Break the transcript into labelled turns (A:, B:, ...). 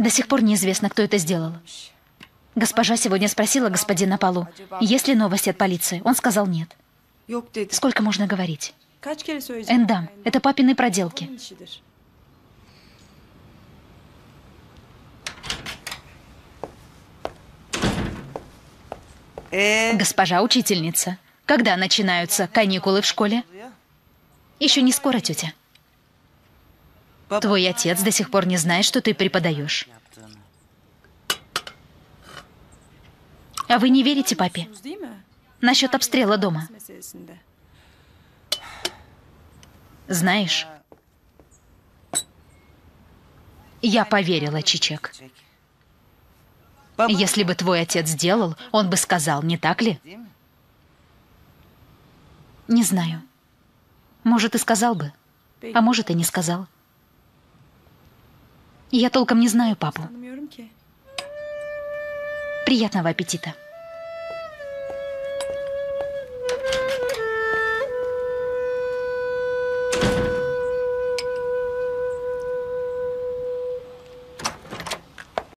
A: До сих пор неизвестно, кто это сделал. Госпожа сегодня спросила господина Палу, есть ли новости от полиции. Он сказал нет. Сколько можно говорить? Эндам, это папины проделки. Госпожа учительница, когда начинаются каникулы в школе? Еще не скоро, тетя. Твой отец до сих пор не знает, что ты преподаешь. А вы не верите папе? Насчет обстрела дома. Знаешь, я поверила, Чичек. Если бы твой отец сделал, он бы сказал, не так ли? Не знаю. Может, и сказал бы, а может, и не сказал. Я толком не знаю папу. Приятного аппетита.